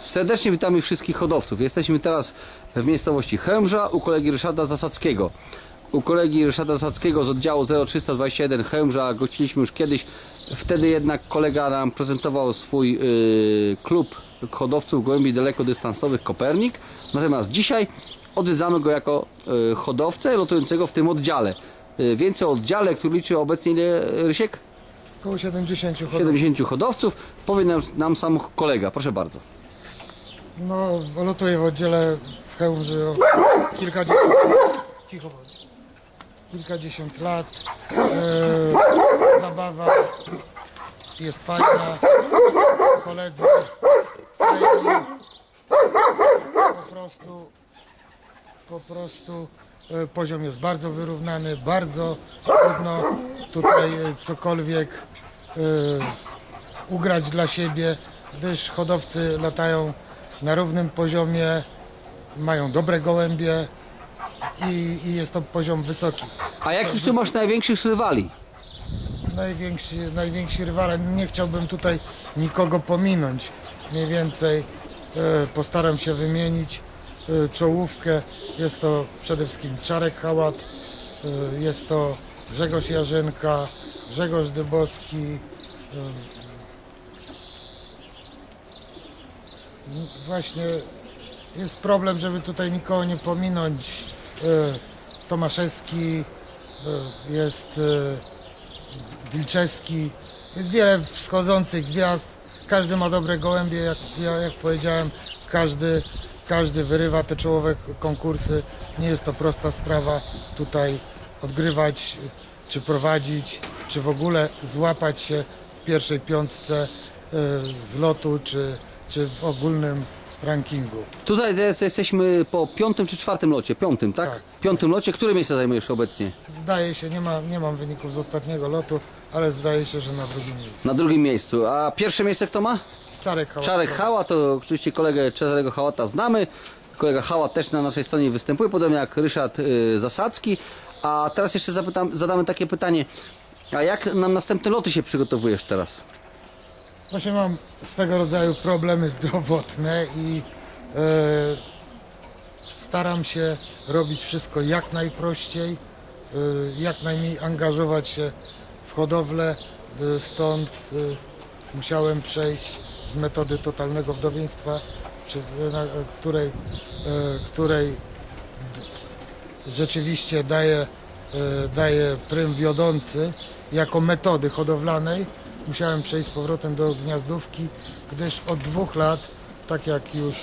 Serdecznie witamy wszystkich hodowców. Jesteśmy teraz w miejscowości Chełmża u kolegi Ryszarda Zasadzkiego. U kolegi Ryszarda Zasadzkiego z oddziału 0321 Chełmża gościliśmy już kiedyś. Wtedy jednak kolega nam prezentował swój yy, klub hodowców gołębi dalekodystansowych Kopernik. Natomiast dzisiaj odwiedzamy go jako yy, hodowcę lotującego w tym oddziale. Yy, więcej o oddziale, który liczy obecnie ile, Rysiek? Około 70 hodowców. 70 hodowców. Powie nam, nam sam kolega. Proszę bardzo. No, lotuję w oddziale w Chełmży o kilkadziesiąt, cicho kilkadziesiąt lat. E, zabawa jest fajna. Koledzy fajni. Po prostu, po prostu e, poziom jest bardzo wyrównany, bardzo trudno tutaj e, cokolwiek e, ugrać dla siebie, gdyż hodowcy latają na równym poziomie, mają dobre gołębie i, i jest to poziom wysoki. A jakich tu masz największych rywali? Najwięksi, najwięksi rywale, nie chciałbym tutaj nikogo pominąć. Mniej więcej e, postaram się wymienić e, czołówkę. Jest to przede wszystkim Czarek Hałat, e, jest to Grzegorz Jarzynka, Grzegorz Dybowski, właśnie jest problem, żeby tutaj nikogo nie pominąć. E, Tomaszewski, e, jest e, Wilczewski, jest wiele wschodzących gwiazd. Każdy ma dobre gołębie, jak, ja, jak powiedziałem, każdy, każdy wyrywa te czołowe konkursy. Nie jest to prosta sprawa tutaj odgrywać, czy prowadzić, czy w ogóle złapać się w pierwszej piątce z lotu, czy, czy w ogólnym rankingu. Tutaj teraz jesteśmy po piątym czy czwartym locie? Piątym, tak? Tak. Piątym locie. Które miejsce zajmujesz obecnie? Zdaje się, nie, ma, nie mam wyników z ostatniego lotu, ale zdaje się, że na drugim miejscu. Na drugim miejscu. A pierwsze miejsce kto ma? Czarek Hałat. Czarek Hała, to oczywiście kolegę Cezarego Hałata znamy. Kolega Hała też na naszej stronie występuje, podobnie jak Ryszard y, Zasadzki. A teraz jeszcze zapytam, zadamy takie pytanie. A jak na następne loty się przygotowujesz teraz? Właśnie mam swego rodzaju problemy zdrowotne i e, staram się robić wszystko jak najprościej, e, jak najmniej angażować się w hodowlę. E, stąd musiałem przejść z metody totalnego wdowieństwa, przez, na, której, której rzeczywiście daje, daje prym wiodący jako metody hodowlanej. Musiałem przejść z powrotem do gniazdówki, gdyż od dwóch lat, tak jak już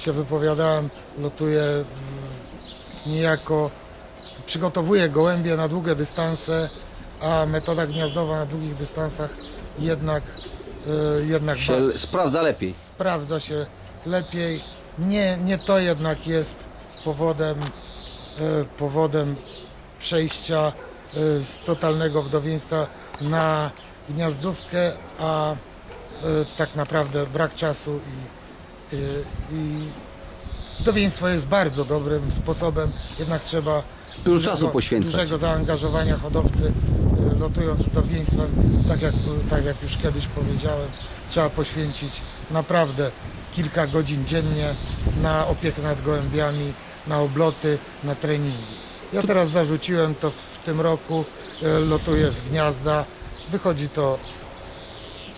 się wypowiadałem, lotuję niejako, przygotowuję gołębie na długie dystanse, a metoda gniazdowa na długich dystansach jednak, e, jednak Się sprawdza lepiej. sprawdza się lepiej. Nie, nie to jednak jest powodem, e, powodem przejścia e, z totalnego wdowieństwa na gniazdówkę, a e, tak naprawdę brak czasu i, i, i jest bardzo dobrym sposobem, jednak trzeba Dużo czasu poświęcać. dużego zaangażowania hodowcy e, lotując wdowieństwem, tak jak, tak jak już kiedyś powiedziałem, trzeba poświęcić naprawdę kilka godzin dziennie na opiekę nad gołębiami, na obloty, na treningi. Ja teraz zarzuciłem to w tym roku, e, lotuję z gniazda, wychodzi to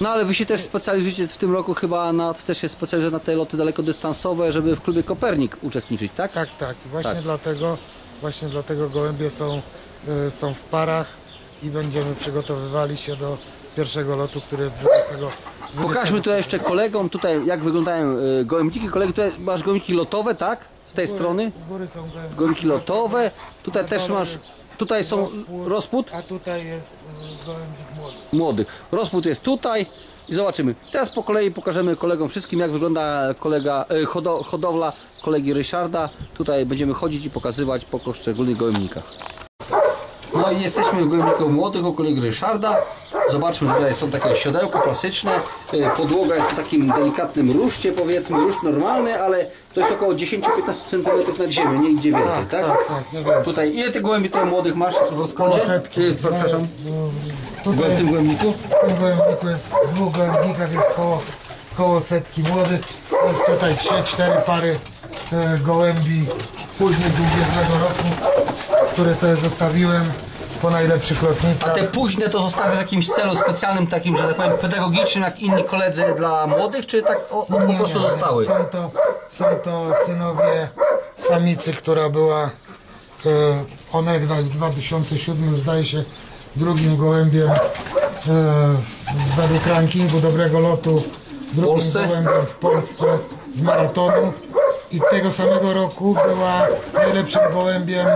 No ale wy się też specjalizujecie w tym roku chyba na, też się specjalizuje na te loty dalekodystansowe, żeby w klubie Kopernik uczestniczyć, tak? Tak, tak. I właśnie Tak. dlatego właśnie dlatego gołębie są, y, są w parach i będziemy przygotowywali się do pierwszego lotu, który jest 20. Pokażmy tutaj jeszcze kolegom tutaj jak wyglądają y, gołębniki. Kolegi, tutaj masz gołębniki lotowe, tak? Z tej strony. Góry są. Gołębniki lotowe. Tutaj też masz, tutaj są rozpód, rozpód A tutaj jest y, gołębik młody. młodych. Rozpód jest tutaj i zobaczymy. Teraz po kolei pokażemy kolegom wszystkim jak wygląda kolega, y, hodo, hodowla kolegi Ryszarda. Tutaj będziemy chodzić i pokazywać po poszczególnych gołębnikach. No i jesteśmy w gołębniku młodych kolegi Ryszarda. Zobaczmy, tutaj są takie siodełka klasyczne. Y, Podłoga jest w takim delikatnym ruszcie, powiedzmy, rusz normalny, ale to jest około 10-15 cm nad ziemią, nie idzie więcej, tak? tak, tak, nie więcej. Tutaj, ile tych tutaj młodych masz w rozkładzie? Koło setki. Y, przepraszam, No, w Tutaj tym jest, gołębniku? w tym jest, w dwóch gołębnikach jest koło koło setki młodych. Jest tutaj 3-4 pary e, gołębi później z ubiegłego roku, które sobie zostawiłem po najlepszych A lotnikach. te późne to zostawiasz w jakimś celu specjalnym, takim, że tak powiem, pedagogicznym, jak inni koledzy dla młodych, czy tak o, o, po prostu nie, zostały? Są to, są to synowie samicy, która była e, onegdaj w 2007 zdaje się drugim gołębiem e, według rankingu dobrego lotu drugim Polsce? gołębiem w Polsce z maratonu i tego samego roku była najlepszym gołębiem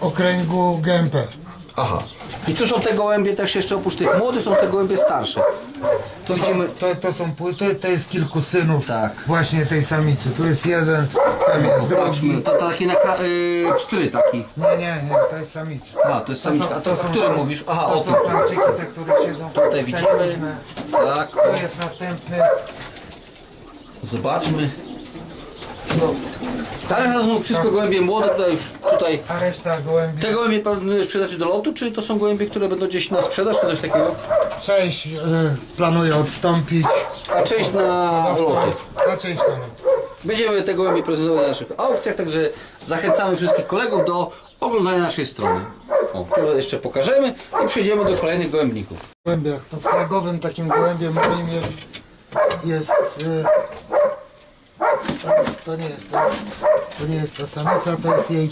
okręgu GMP. Aha. I tu są te gołębie też jeszcze oprócz tych młodych, są te gołębie starsze. Tu To, widzimy... są, to, to są płyty, to jest kilku synów Tak. właśnie tej samicy. Tu jest jeden, tam jest drugi. Zobaczmy, to, to taki nakra... Yy, pstry taki. Nie, nie, nie, to jest samica. A, to jest samiczka. A to, o którym mówisz? Aha, to o są tym. samczyki, te, które siedzą. Tutaj widzimy. Tak, To jest następny. zobaczmy. No, Teraz to są wszystko gołębie młode, tutaj już tutaj... a reszta gołębi. Te gołębie planujesz sprzedać do lotu, czy to są gołębie, które będą gdzieś na sprzedaż, czy coś takiego? Część y, planuję odstąpić. A część na loty. A część na lot. Będziemy te gołębie prezentować na naszych aukcjach, także zachęcamy wszystkich kolegów do oglądania naszej strony. O, jeszcze pokażemy i przejdziemy do kolejnych gołębników. Gołębiach. To flagowym takim gołębiem moim jest. Jest. Y, to, to nie jest to, to nie jest ta samica, to jest jej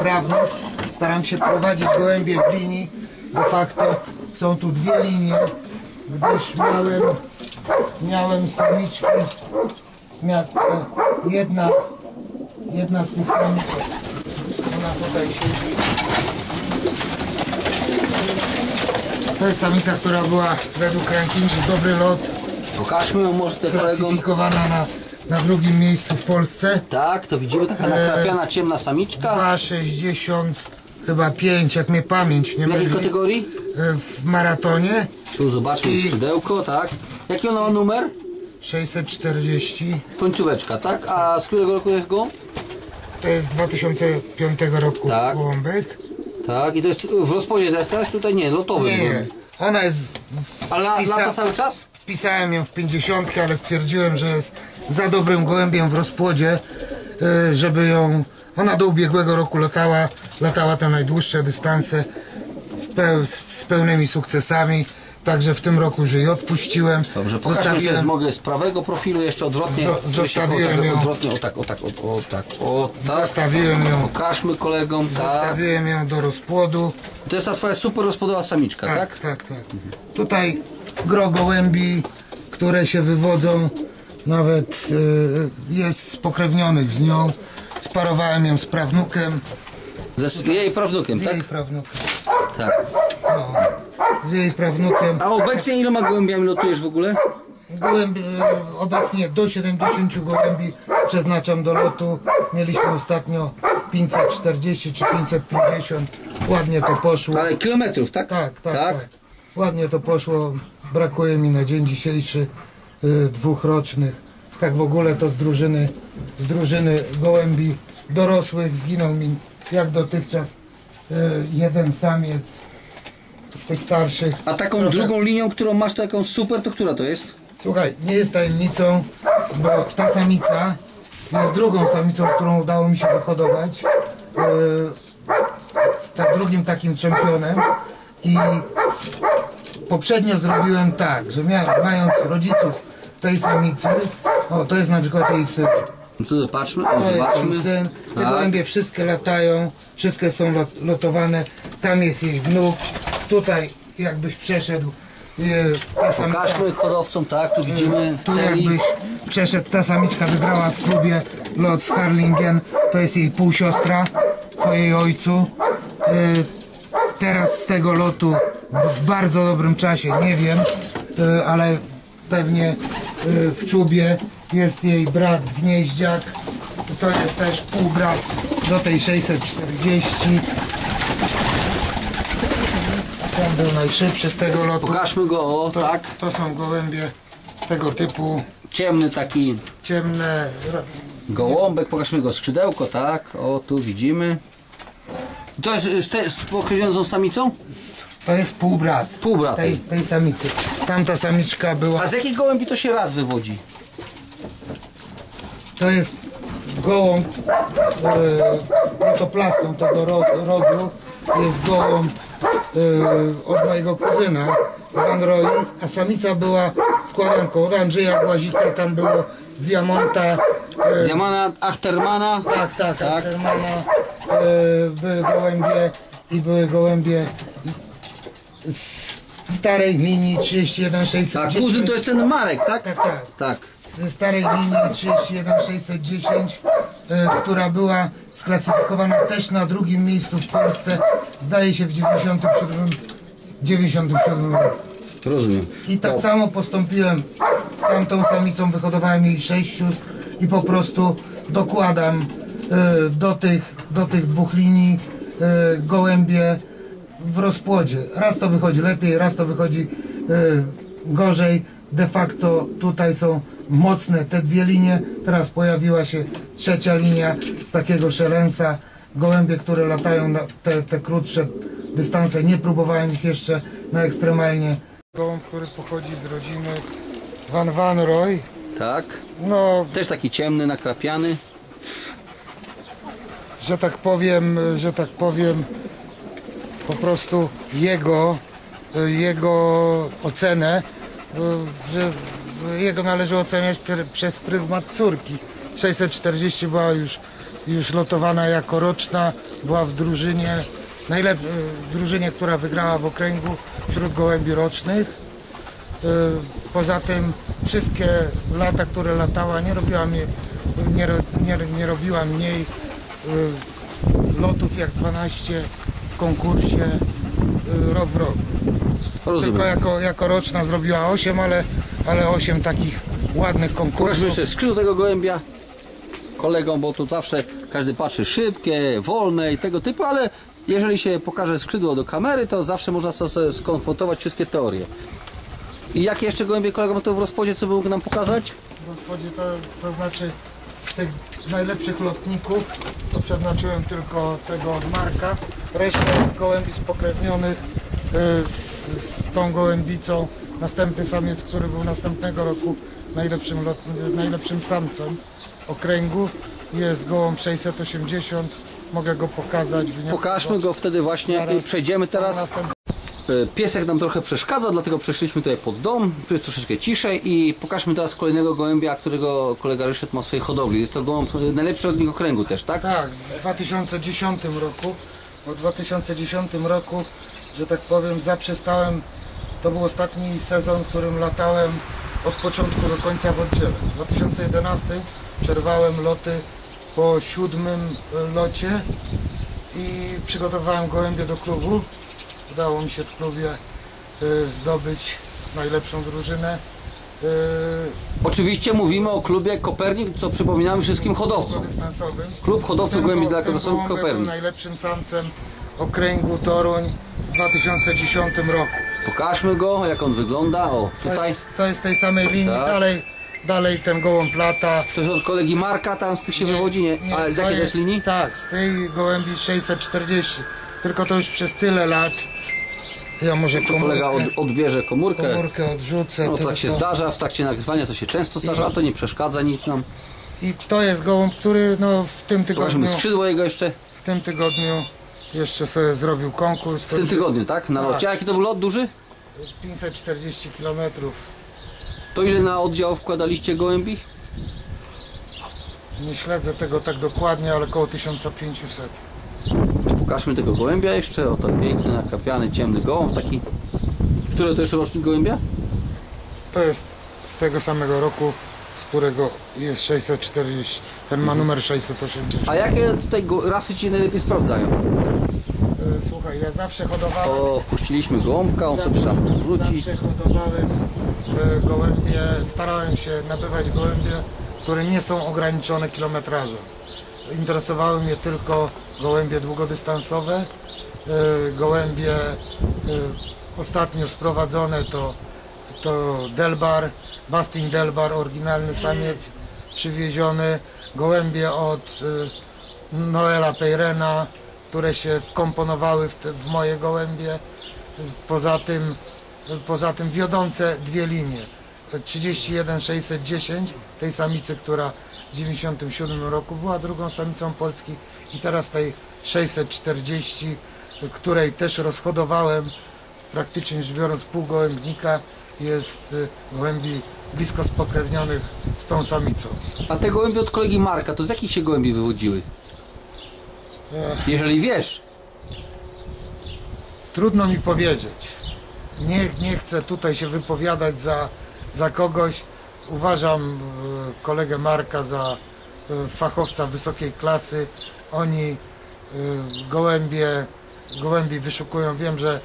prawnuk. Staram się prowadzić gołębie w linii. De facto są tu dwie linie, gdyż miałem, miałem samiczki. Jedna, jedna z tych samiczek, ona tutaj siedzi. To jest samica, która była według rankingu dobry lot, Pokażmy ją może kolegom. klasyfikowana na, na drugim miejscu w Polsce. Tak, to widzimy taka nakrapiana ciemna samiczka. 2,60 chyba 5, jak mnie pamięć nie W jakiej myli. kategorii? E, W maratonie Tu zobaczmy I- skrzydełko, tak. Jaki ona ma numer? 640. Końcóweczka, tak? A z którego roku jest go? To jest 2005 roku Tak. gołąbek. Tak, i to jest w rozpodzie to jest teraz tutaj nie, lotowy. Nie, nie. Ona jest A la, Pisa- lata cały czas? Wpisałem ją w 50, ale stwierdziłem, że jest za dobrym gołębiem w rozpłodzie, y, żeby ją. Ona do ubiegłego roku latała, latała te najdłuższe dystanse peł, z pełnymi sukcesami. Także w tym roku już jej odpuściłem. Dobrze, z, Zostawiłem, mogę z prawego profilu jeszcze odwrotnie. Się- zostawiłem ją. Odwrotnie, o tak, o tak, o, tak, o tak. zostawiłem ją, Pokażmy kolegom, tak. zostawiłem ją do rozpłodu. To jest ta twoja super rozpodowa samiczka, tak? Tak, tak, tak. Tutaj gro gołębi, które się wywodzą, nawet y, jest spokrewnionych z nią. Sparowałem ją z prawnukiem. Z jej prawnukiem, Z tak? jej prawnukiem. Tak. No, z jej prawnukiem. A obecnie iloma gołębiami lotujesz w ogóle? Gołębi, e, obecnie do 70 gołębi przeznaczam do lotu. Mieliśmy ostatnio 540 czy 550. Ładnie to poszło. Ale kilometrów, tak? Tak, tak, tak. Ładnie to poszło. Brakuje mi na dzień dzisiejszy y, dwóch rocznych. Tak w ogóle to z drużyny, z drużyny gołębi dorosłych zginął mi jak dotychczas y, jeden samiec z tych starszych. A taką Trochę- drugą linią, którą masz, to jaką super, to która to jest? Słuchaj, nie jest tajemnicą, bo ta samica jest drugą samicą, którą udało mi się wyhodować. Yy, z ta drugim takim czempionem. I poprzednio zrobiłem tak, że miałem, mając rodziców tej samicy, o to jest na przykład jej syn. No tu zobaczmy, o, To jest zobaczmy. syn. Te Tak. gołębie wszystkie latają, wszystkie są lot, lotowane. Tam jest jej wnuk. Tutaj jakbyś przeszedł yy, ta samica. Pokażmy hodowcom, tak, tu widzimy w Tu celi. jakbyś przeszedł, ta samiczka wygrała w klubie lot z Harlingen, to jest jej półsiostra po jej ojcu. Y, Teraz z tego lotu w bardzo dobrym czasie, nie wiem, y, ale pewnie y, w czubie jest jej brat Gnieździak. To jest też półbrat do tej 640. Ten był najszybszy z tego lotu. Pokażmy go, o, To, tak. to są gołębie tego typu Ciemny taki ciemne. gołąbek, pokażmy go skrzydełko, tak. O, tu widzimy. To jest z, te, z pokrewioną samicą? To jest półbrat. Półbrat. Tej, tej samicy. Tamta samiczka była. A z jakiej gołębi to się raz wywodzi? to jest gołąb e, protoplastą tego ro, rodu. Jest gołąb e, od mojego kuzyna z Van Roy, a samica była składanką od Andrzeja Głazika, tam było z Diamonta. E, Diamana Achtermana. tak, tak, Tak. Hermana, e, były gołębie i były gołębie z starej linii 31610. Tak, kuzyn to jest ten Marek, tak? Tak, tak. Tak. ze starej linii 31610, e, która była sklasyfikowana też na drugim miejscu w Polsce, zdaje się w 97, 97 roku. Rozumiem. I tak To- samo postąpiłem z tamtą samicą, wyhodowałem jej sześć sióstr i po prostu dokładam e, do tych, do tych dwóch linii e, gołębie w rozpłodzie. Raz to wychodzi lepiej, raz to wychodzi e, gorzej. De facto tutaj są mocne te dwie linie. Teraz pojawiła się trzecia linia z takiego szelensa. Gołębie, które latają na te, te krótsze dystanse. Nie próbowałem ich jeszcze na ekstremalnie Gołąb, który pochodzi z rodziny Van Van Roy. Tak. No, Też taki ciemny, nakrapiany. że tak powiem, że tak powiem, po prostu jego, jego ocenę, że jego należy oceniać prze- przez pryzmat córki. 640 była już, już lotowana jako roczna, była w drużynie, najlep- w drużynie, która wygrała w okręgu wśród gołębi rocznych. Poza tym wszystkie lata, które latała, nie robiła, nie, nie, nie robiła mniej lotów jak 12 w konkursie y, rok w rok. Rozumiem. Tylko jako, jako roczna zrobiła 8, ale, ale 8 takich ładnych konkursów. jeszcze skrzydło tego gołębia kolegom, bo tu zawsze każdy patrzy szybkie, wolne i tego typu, ale jeżeli się pokaże skrzydło do kamery, to zawsze można sobie skonfrontować wszystkie teorie. I jakie jeszcze gołębie kolegom to w rozpodzie, co by mógł nam pokazać? W rozpodzie to, to znaczy z najlepszych lotników to przeznaczyłem tylko tego od Marka. Resztę gołębi spokrewnionych y, z, z tą gołębicą. Następny samiec, który był następnego roku najlepszym, lot, najlepszym samcem okręgu jest gołąb 680. Mogę go pokazać. Pokażmy go wtedy właśnie i przejdziemy teraz. E, Piesek nam trochę przeszkadza, dlatego przeszliśmy tutaj pod dom, tu jest troszeczkę ciszej i pokażmy teraz kolejnego gołębia, którego kolega Ryszard ma w swojej hodowli. Jest to gołąb, e, najlepszy lotnik okręgu też, tak? Tak, w 2010 roku. W 2010 roku, że tak powiem, zaprzestałem. To był ostatni sezon, którym latałem od początku do końca w oddziale. W 2011 przerwałem loty po siódmym locie i przygotowałem gołębie do klubu. Udało mi się w klubie e, zdobyć najlepszą drużynę. E, Oczywiście mówimy o klubie Kopernik, co przypominamy wszystkim hodowcom. Klub hodowców go- dla ten Kopernik. był najlepszym samcem okręgu Toruń w 2010 roku. Pokażmy go, jak on wygląda. O, To tutaj. jest, to jest tej samej linii, Tak. dalej, dalej ten gołąb lata. To jest od kolegi Marka, tam z tych się wywodzi, nie? A z jakiej to jest linii? Tak, z tej gołębi 640. Tylko to już przez tyle lat. Ja może Kolega od, komórkę, odbierze komórkę. komórkę odrzucę. No tak się zdarza, w trakcie nagrywania to się często zdarza, a to nie przeszkadza nic nam. I to jest gołąb, który no, w tym tygodniu, Pokażmy skrzydło jego jeszcze w tym tygodniu jeszcze sobie zrobił konkurs. w tym tygodniu, tak? Na Tak. locie. A jaki to był lot duży? 540 kilometrów. To ile na oddział wkładaliście gołębi? Nie śledzę tego tak dokładnie, ale około 1500. Pokażmy tego gołębia jeszcze. Oto piękny, nakapiany, ciemny gołąb taki. Który to jest rocznik gołębia? To jest z tego samego roku, z którego jest 640. Ten ma numer 680. A jakie tutaj go- rasy ci najlepiej sprawdzają? E, Słuchaj, ja zawsze hodowałem. O, puściliśmy gołąbka, on sobie trzeba wrócić. Zawsze hodowałem e, gołębie, starałem się nabywać gołębie, które nie są ograniczone kilometrażem. Interesowały mnie tylko gołębie długodystansowe, e, gołębie e, ostatnio sprowadzone to, to Delbar, Bastin Delbar, oryginalny samiec przywieziony, gołębie od e, Noela Peyrena, które się wkomponowały w, te, w moje gołębie. Poza tym, poza tym wiodące dwie linie. 31 610, tej samicy, która w 97 roku była drugą samicą Polski i teraz tej 640, której też rozhodowałem praktycznie rzecz biorąc pół gołębnika jest gołębi blisko spokrewnionych z tą samicą. A te gołębie od kolegi Marka, to z jakich się gołębi wywodziły? Jeżeli wiesz. Trudno mi powiedzieć. Nie, nie chcę tutaj się wypowiadać za, za kogoś. Uważam e, kolegę Marka za e, fachowca wysokiej klasy. Oni e, gołębie, gołębi wyszukują. Wiem, że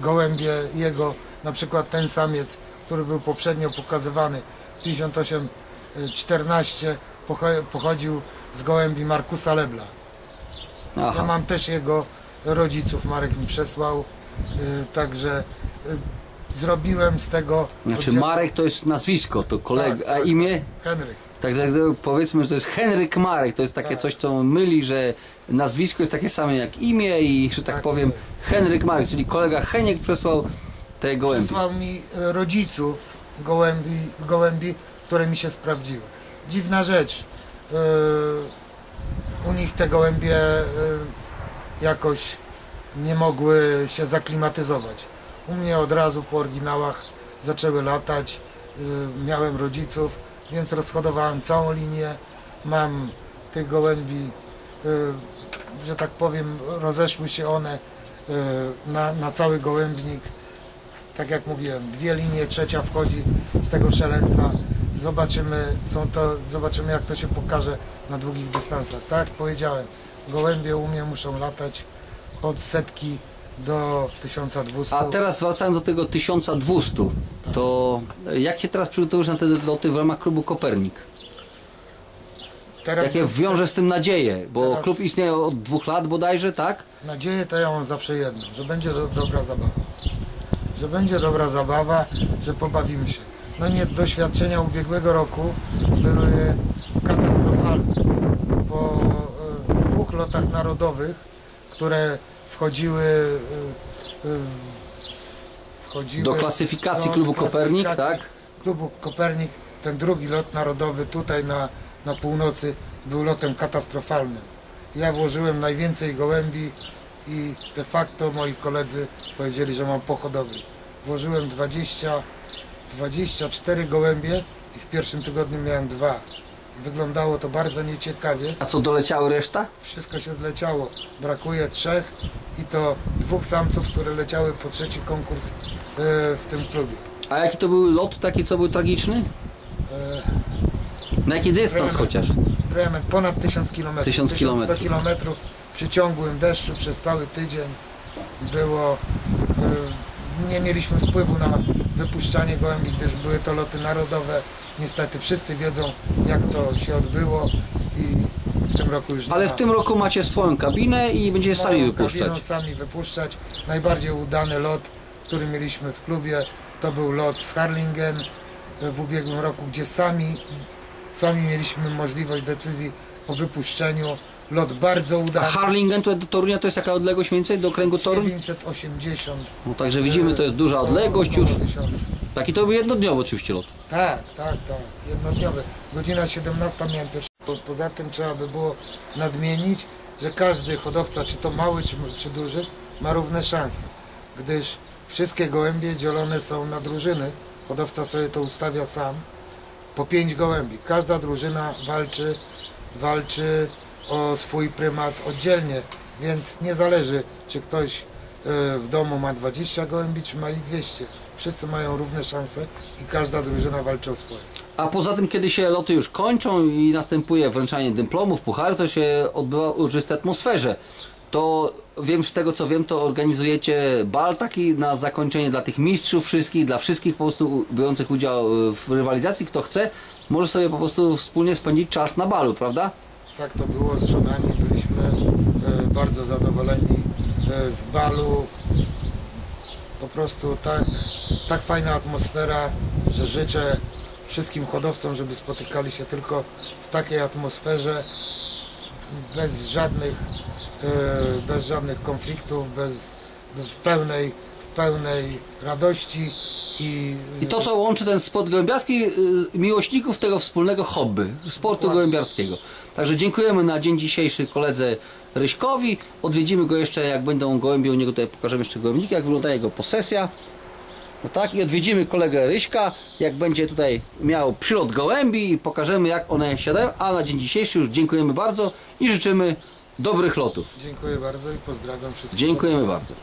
gołębie jego, na przykład ten samiec, który był poprzednio pokazywany, 58-14, pocho- pochodził z gołębi Markusa Lebla. Ja Aha. mam też jego rodziców, Marek mi przesłał, także zrobiłem z tego... Znaczy oddział- Marek to jest nazwisko, to kolega, Tak, a tak, imię? Henryk. Także to powiedzmy, że to jest Henryk Marek, to jest takie Tak. coś, co myli, że nazwisko jest takie same jak imię i, że tak, Tak powiem, jest. Henryk Marek, czyli kolega Heniek przesłał te gołębie. Przesłał mi y, rodziców gołębi, gołębi, które mi się sprawdziły. Dziwna rzecz. y, U nich te gołębie y, jakoś nie mogły się zaklimatyzować. U mnie od razu po oryginałach zaczęły latać. y, Miałem rodziców, więc rozhodowałem całą linię. Mam tych gołębi, y, że tak powiem, rozeszły się one y, na, na cały gołębnik. Tak jak mówiłem, dwie linie, trzecia wchodzi z tego szelenca. Zobaczymy, są to, zobaczymy jak to się pokaże na długich dystansach. Tak jak powiedziałem, gołębie u mnie muszą latać od setki do 1200. A teraz wracając do tego 1200, to jak się teraz przygotowujesz na te loty w ramach klubu Kopernik? Teraz Jakie wiąże z tym nadzieje? Bo Teraz- klub istnieje od dwóch lat bodajże, tak? Nadzieję to ja mam zawsze jedną, że będzie do, dobra zabawa. Że będzie dobra zabawa, że pobawimy się. No nie, doświadczenia ubiegłego roku były katastrofalne. Po e, dwóch lotach narodowych, które wchodziły e, e, wchodziły Do klasyfikacji do klubu Kopernik, klasyfikacji tak? Klubu Kopernik, ten drugi lot narodowy tutaj na, na północy był lotem katastrofalnym. Ja włożyłem najwięcej gołębi i de facto moi koledzy powiedzieli, że mam po hodowli. Włożyłem 20, 24 gołębie i w pierwszym tygodniu miałem dwa. Wyglądało to bardzo nieciekawie. A co, doleciały reszta? Wszystko się zleciało. Brakuje trzech i to dwóch samców, które leciały po trzeci konkurs e, w tym klubie. A jaki to był lot taki, co był tragiczny? Na jaki dystans Bremen. chociaż? Bremen ponad 1000 km. 1000 kilometrów. km przy ciągłym deszczu przez cały tydzień było. e, Nie mieliśmy wpływu na wypuszczanie gołębi, gdyż były to loty narodowe. Niestety wszyscy wiedzą jak to się odbyło i w tym roku już nie Ale ma. w tym roku macie swoją kabinę i będziecie sami wypuszczać. kabiną sami wypuszczać. Najbardziej udany lot, który mieliśmy w klubie, to był lot z Harlingen w ubiegłym roku, gdzie sami, sami mieliśmy możliwość decyzji o wypuszczeniu. Lot bardzo A udany. Harlingen to do Torunia to jest jaka odległość mniej więcej do kręgu Toruń? 980. No także widzimy, to jest duża odległość już. Około 1000. Taki to był jednodniowy oczywiście lot. Tak, tak, tak. Jednodniowy. Godzina 17 miałem pierwszy. Po- Poza tym trzeba by było nadmienić, że każdy hodowca, czy to mały, czy, czy duży, ma równe szanse. Gdyż wszystkie gołębie dzielone są na drużyny. Hodowca sobie to ustawia sam. Po pięć gołębi. Każda drużyna walczy, walczy o swój prymat oddzielnie. Więc nie zależy, czy ktoś e, w domu ma 20 gołębi, czy ma ich 200. Wszyscy mają równe szanse i każda drużyna walczy o swoje. A poza tym, kiedy się loty już kończą i następuje wręczanie dyplomów, puchary, to się odbywa w uroczystej atmosferze. To wiem, z tego co wiem, to organizujecie bal taki na zakończenie dla tych mistrzów wszystkich, dla wszystkich po prostu biorących udział w rywalizacji. Kto chce, może sobie po prostu wspólnie spędzić czas na balu, prawda? Tak to było z żonami, byliśmy e, bardzo zadowoleni e, z balu. Po prostu tak, tak fajna atmosfera, że życzę wszystkim hodowcom, żeby spotykali się tylko w takiej atmosferze, bez żadnych, e, bez żadnych konfliktów, bez, w, pełnej, w pełnej radości i, I to, co łączy ten sport gołębiarski, y, miłośników tego wspólnego hobby, sportu gołębiarskiego. Także dziękujemy na dzień dzisiejszy koledze Ryśkowi. Odwiedzimy go jeszcze, jak będą gołębie u niego, tutaj pokażemy jeszcze gołębniki, jak wygląda jego posesja. No tak, i odwiedzimy kolegę Ryśka, jak będzie tutaj miał przylot gołębi i pokażemy, jak one siadają. A na dzień dzisiejszy już dziękujemy bardzo i życzymy dobrych lotów. dziękuję bardzo i pozdrawiam wszystkich. Dziękujemy bardzo.